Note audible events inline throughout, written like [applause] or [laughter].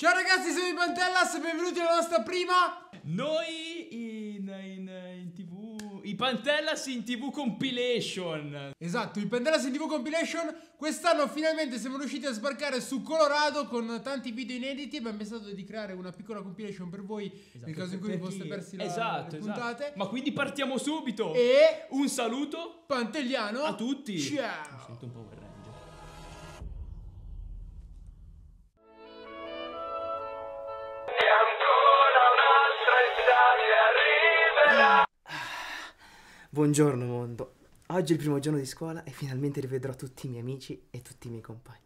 Ciao ragazzi, siamo i Pantellas e benvenuti alla nostra prima... Noi in, in, in tv, i Pantellas in tv compilation. Esatto, i Pantellas in TV Compilation. Quest'anno finalmente siamo riusciti a sbarcare su Colorado con tanti video inediti. Abbiamo pensato di creare una piccola compilation per voi nel caso in cui vi foste persi la, esatto, le esatto. puntate. Ma quindi partiamo subito. E... Un saluto Pantelliano a tutti. Mi Ciao sento un Power Buongiorno mondo. Oggi è il primo giorno di scuola e finalmente rivedrò tutti i miei amici e tutti i miei compagni.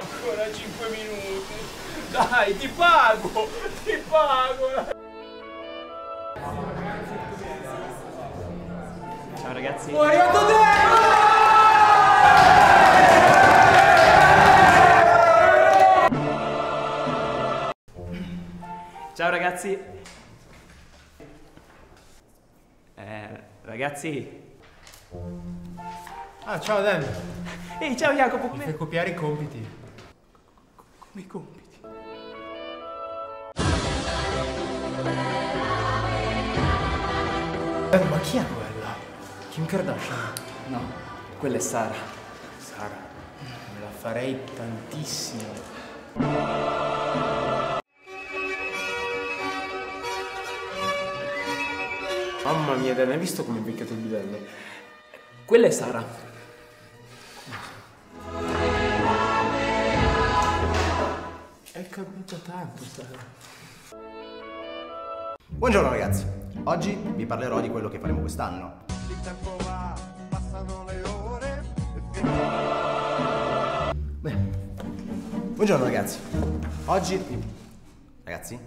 Ancora 5 minuti. Dai, ti pago. Ti pago. Ragazzi. Te! Ciao ragazzi. Eh, ragazzi. Ah, ciao Dan. Ehi, ciao Jacopo, come... Fai copiare i compiti. come i compiti? Eh, ma chi è quella? Kim Kardashian? No, quella è Sara. Sara. Me la farei tantissimo. Mamma mia, Dan, hai visto come è invecchiato il bidello? Quella è Sara. È caduta tanto, Sara. Buongiorno ragazzi, oggi vi parlerò di quello che faremo quest'anno. Beh, buongiorno ragazzi, oggi... Ragazzi?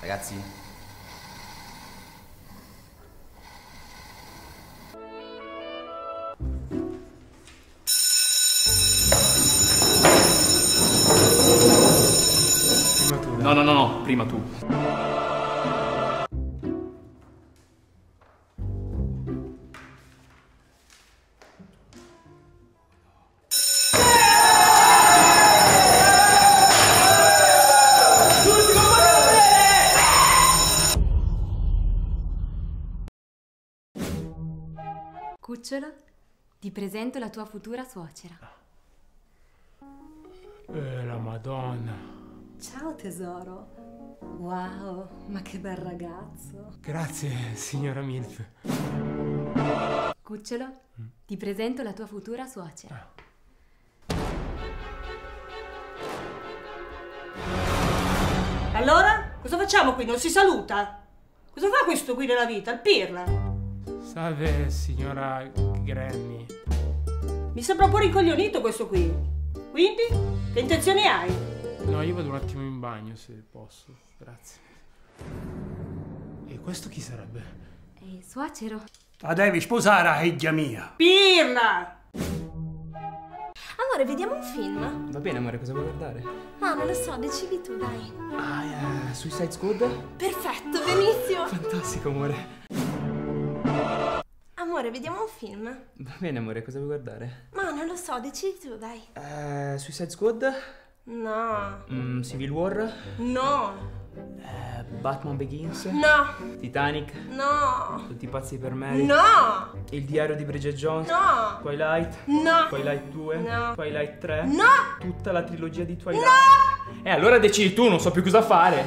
Ragazzi? Prima tu, No, no, no, no, prima tu. Cucciolo, ti presento la tua futura suocera. Eh, la madonna. Ciao tesoro. Wow, ma che bel ragazzo. Grazie, signora Milf. Cucciolo, ti presento la tua futura suocera. Allora? Cosa facciamo qui? Non si saluta? Cosa fa questo qui nella vita? Il pirla? Salve, signora Granny. Mi sembra un po' ricoglionito questo qui. Quindi? Che intenzioni hai? No, io vado un attimo in bagno se posso. Grazie. E questo chi sarebbe? Ehi, suocero. La devi sposare, figlia mia. Pirla! Amore, vediamo un film? Va bene, amore, cosa vuoi guardare? Ma non lo so, decidi tu, dai. Ah, eh, Suicide Squad? Perfetto, benissimo. Fantastico, amore. Amore, vediamo un film? Va bene, amore, cosa vuoi guardare? Ma non lo so, decidi tu, dai. Eh, Suicide Squad? No. Mm, Civil War? No. Eh, Batman Begins? No. Titanic? No. Tutti pazzi per Mary? No. Il diario di Bridget Jones? No. Twilight? No. Twilight 2? No. Twilight 3? No. Tutta la trilogia di Twilight? No! Eh, allora decidi tu, non so più cosa fare.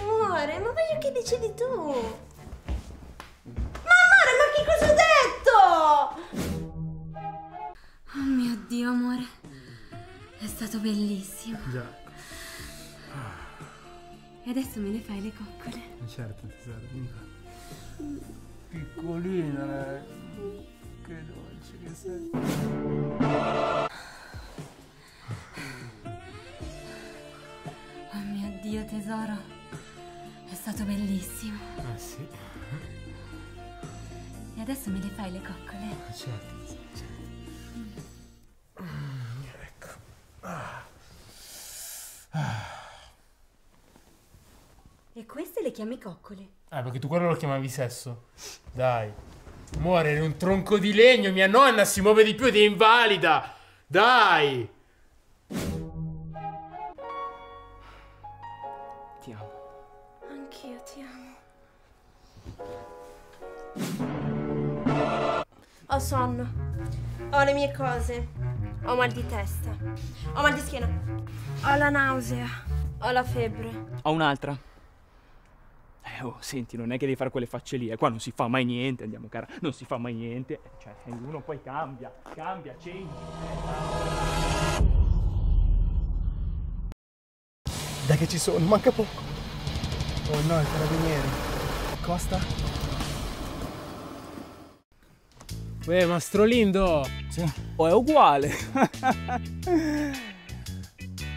Amore, ma voglio che decidi tu. Stato bellissimo. Già, E adesso me ne fai le coccole. certo, tesoro, vieni qua. Piccolina lei. Che dolce che sei. Oh mio Dio, tesoro. È stato bellissimo. Ah sì, E adesso me le fai le coccole. certo, E queste le chiami coccole? Ah, perché tu quello lo chiamavi sesso. Dai. Muore in un tronco di legno, mia nonna si muove di più ed è invalida. Dai. Ti amo. Anch'io ti amo. Ho sonno. Ho le mie cose. Ho mal di testa. Ho mal di schiena. Ho la nausea. Ho la febbre. Ho un'altra. Eh, oh, senti, non è che devi fare quelle facce lì, eh. Qua non si fa mai niente, andiamo cara. Non si fa mai niente. Cioè, uno poi cambia, cambia, change. Dai che ci sono, manca poco. Oh no, il carabiniere. Costa? Uè, Mastrolindo. Sì. Oh, è uguale. [laughs]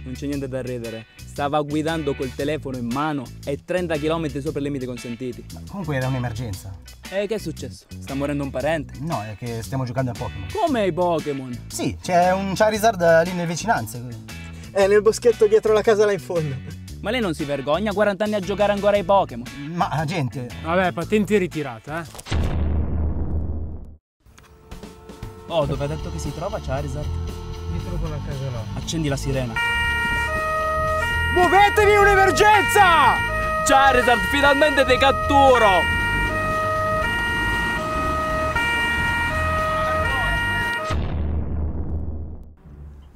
non c'è niente da ridere. Stava guidando col telefono in mano e 30 km sopra i limiti consentiti. Comunque era un'emergenza. E che è successo? Sta morendo un parente? No, è che stiamo giocando a Pokémon. Come i Pokémon? Sì, c'è un Charizard lì nelle vicinanze. È nel boschetto dietro la casa là in fondo. Ma lei non si vergogna? 40 anni a giocare ancora ai Pokémon? Ma gente. Vabbè, patente ritirata, eh. Oh, dove ha detto che si trova Charizard? Dietro quella casa là. Accendi la sirena. Muovetevi, un'emergenza! Charizard, finalmente ti catturo!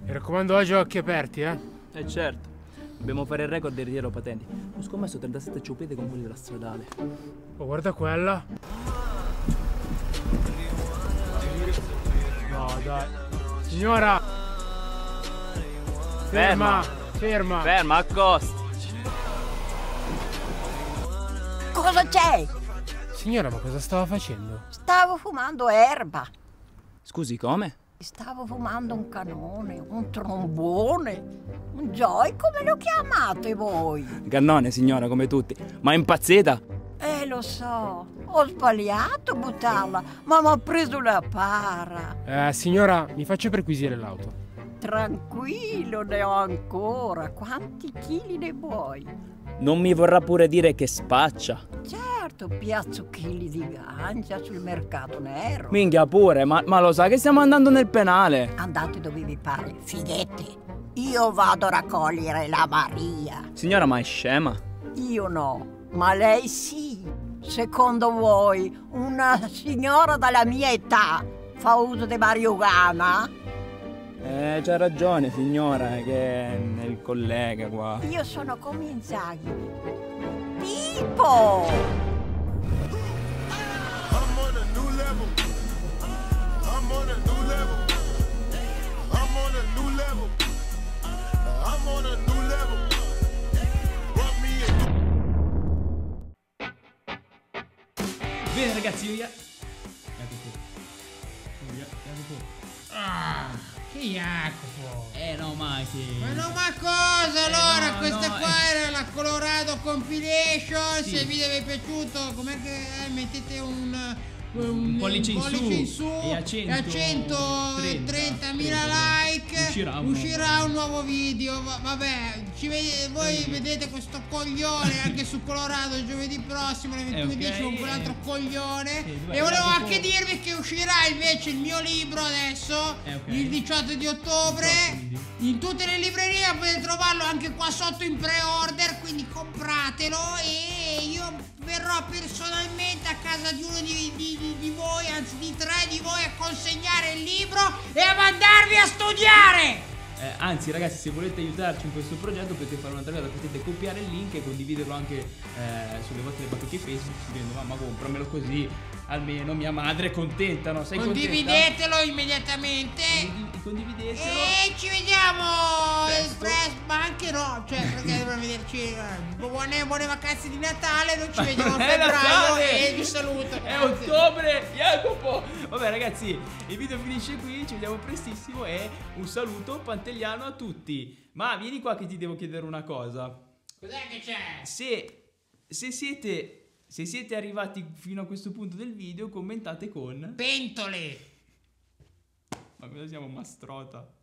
Mi raccomando, oggi occhi aperti, eh. Eh certo. Dobbiamo fare il record del ritiro patenti. Ho scommesso 37 ciupete con quelli della stradale. Oh, guarda quella. No, dai. Signora! Ferma! Ferma! Ferma, accosti! Cosa c'è? Signora, ma cosa stava facendo? Stavo fumando erba. Scusi, come? Stavo fumando un canone, un trombone, un joy, come lo chiamate voi? Cannone, signora, come tutti. Ma è impazzita? Eh, lo so, ho sbagliato a buttarla, ma mi ha preso la para. Eh, signora, mi faccia perquisire l'auto. Tranquillo, ne ho ancora. Quanti chili ne vuoi? Non mi vorrà pure dire che spaccia. Certo, piazzo chili di gancia sul mercato nero. Minchia pure, ma, ma lo sa che stiamo andando nel penale. Andate dove vi pare, fidete. Io vado a raccogliere la Maria. Signora, ma è scema? Io no, ma lei sì. Secondo voi una signora della mia età fa uso di marijuana? Eh, c'ha ragione, signora, che è il collega qua. Io sono come Inzaghi. Pippo! I'm on a new level. I'm on a new level. I'm on a new level. I'm on a new level. Rub me in. Bene, ragazzi, io. Jacopo. Jacopo. Ah, che Jacopo! Eh no, ma che. Ma no, ma cosa? Allora, no, questa no, qua eh. era la Colorado Compilation. Sì. Se il video vi è piaciuto, com'è che è? mettete un. Un pollice in su in su e a 130 130.000 like Uscirà un uscirà un nuovo video Va- vabbè vede- voi vedete questo coglione [laughs] anche su Colorado giovedì prossimo alle Eh, 21.10 ok, con quell'altro eh. coglione Sì, e volevo anche dirvi che uscirà invece il mio libro adesso Eh, ok. il 18 di ottobre 18, quindi. in tutte le librerie potete trovarlo anche qua sotto in pre-order, quindi compratelo e io personalmente a casa di uno di, di- di- voi, anzi di tre di voi, a consegnare il libro e a mandarvi a studiare! Eh, anzi, ragazzi, se volete aiutarci in questo progetto potete fare un'altra cosa, potete copiare il link e condividerlo anche eh, sulle vostre battute Facebook scrivendo mamma compramelo così almeno mia madre è contenta, no? Sei Condividetelo immediatamente contenta? Condividetelo. e ci vediamo ma anche no, cioè perché dovremmo vederci eh, buone, buone vacanze di Natale, noi ci vediamo [laughs] a febbraio e vi saluto. È grazie. ottobre, Jacopo! Vabbè ragazzi, il video finisce qui, ci vediamo prestissimo e un saluto pantelliano a tutti. Ma vieni qua che ti devo chiedere una cosa. Cos'è che c'è? Se, se siete... Se siete arrivati fino a questo punto del video, commentate con... Pentole! Ma cosa siamo mastrota?